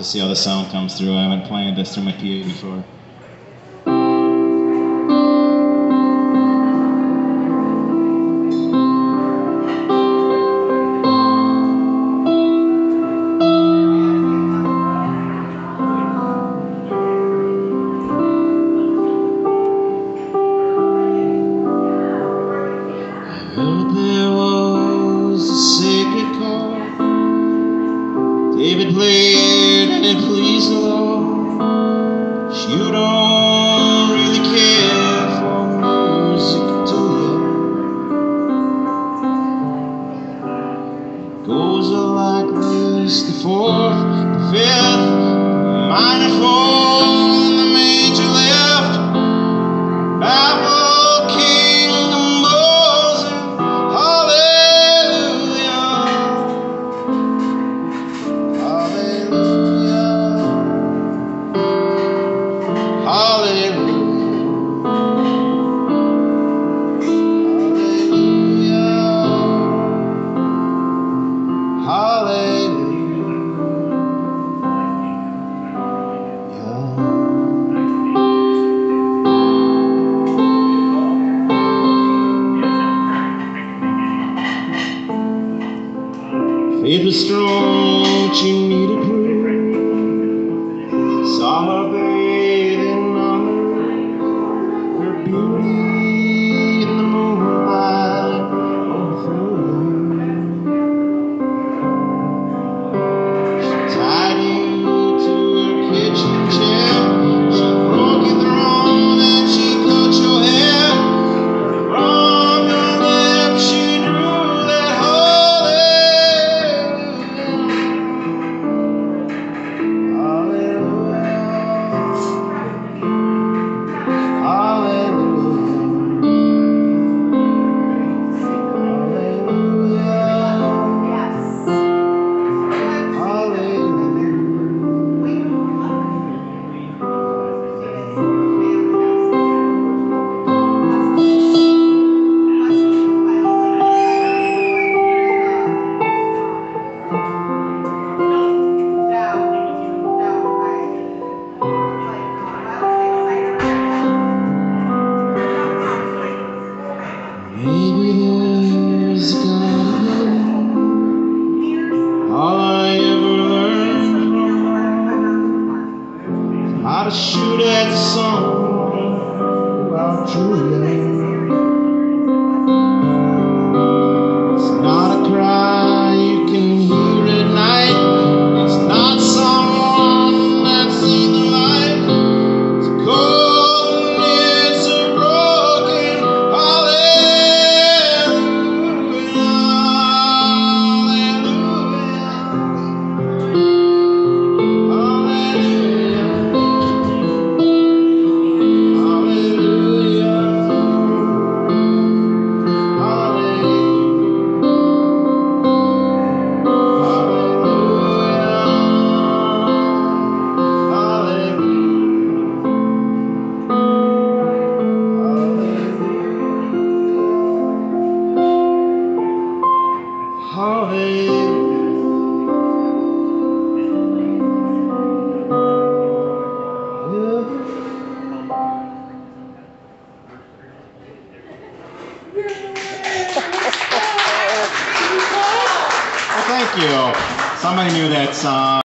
to see how the sound comes through. I haven't played this through my PA before. David played You don't really care for music, do you? Goes like this: the fourth, the fifth, the minor fall, Faith was strong, but you needed proof. Shoot at the sun without true Thank you. Somebody knew that song.